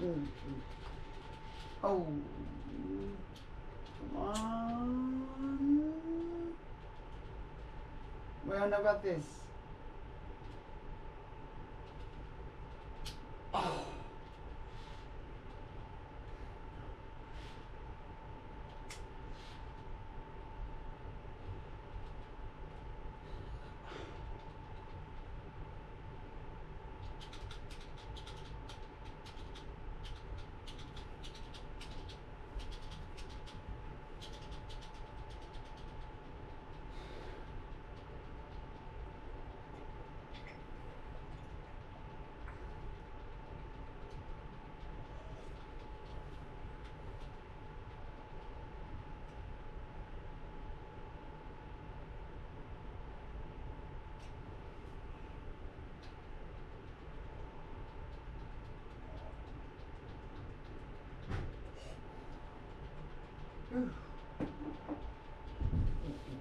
Ooh. Oh. Come on. We don't know about this. Oh.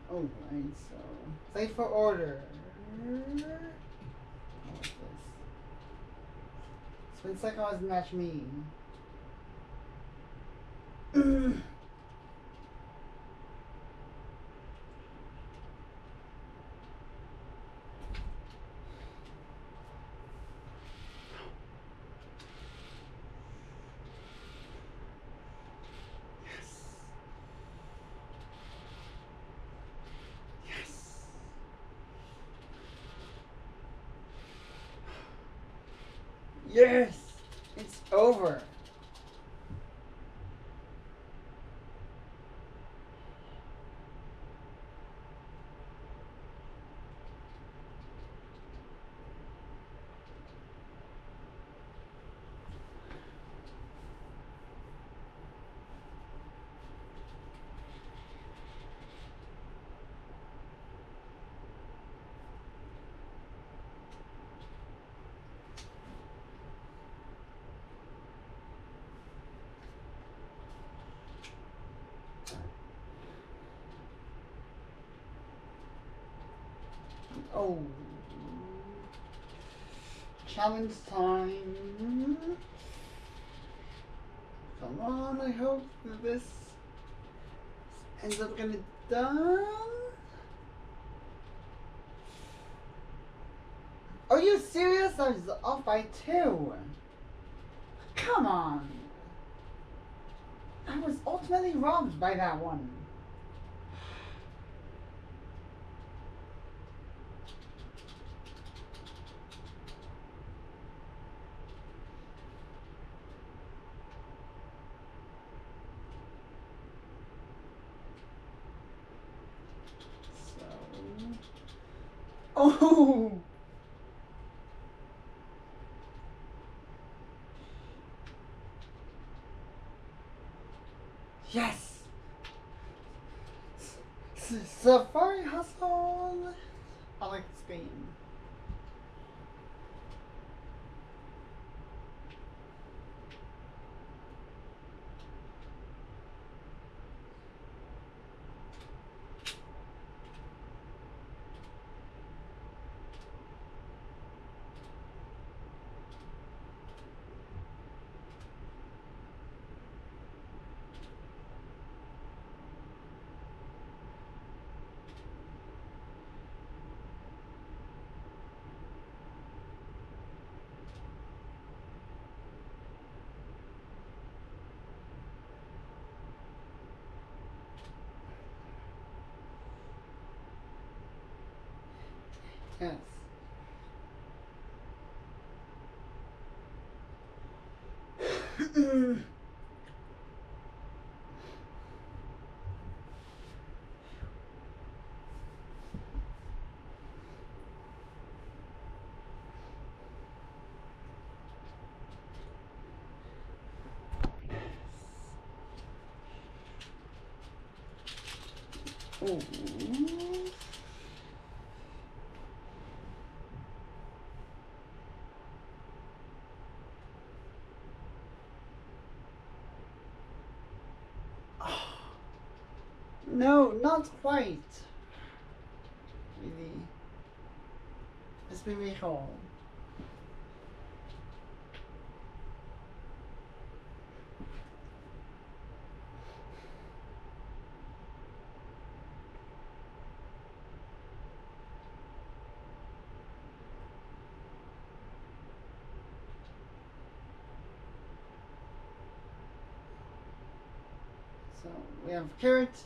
Oh, Alright, so play for order. Cycle has match me. yes. Yes. Yes! It's over. Oh. Challenge time. Come on, I hope this ends up getting done. Are you serious? I was off by two. Come on. I was ultimately robbed by that one. So. Oh! Yes! S- Safari Hustle! I like this game. Yes. Ooh. No, not quite. Really. It's very hard. So we have carrots,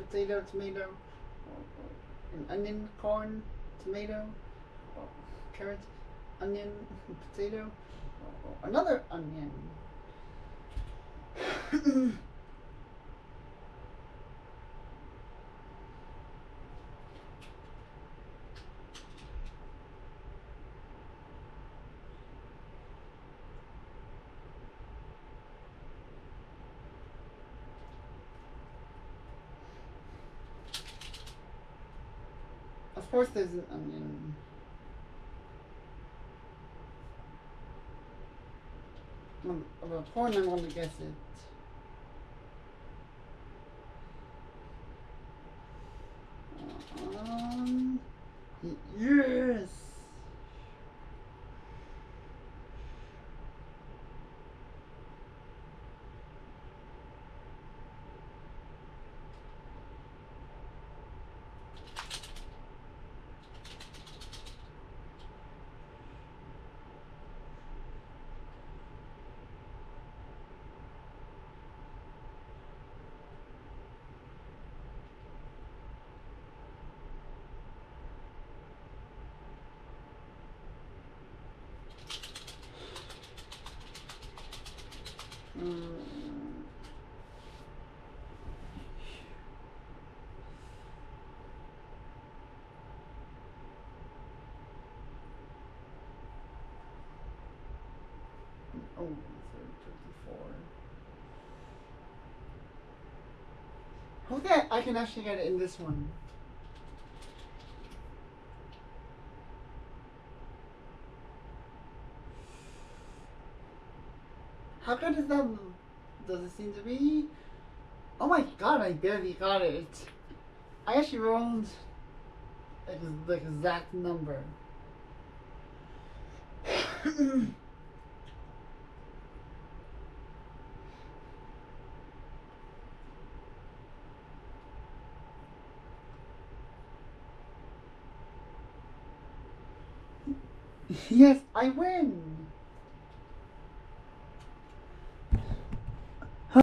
potato, tomato, an onion, corn, tomato, carrot, onion, potato, another onion. Of course, there's an onion. Um, About corn, I'm going to guess it. Um, y- yes. Mm. Oh, sorry, 54. Okay, I can actually get it in this one. That? Does it seem to be? Oh my god, I barely got it. I actually rolled the exact number. yes, I win!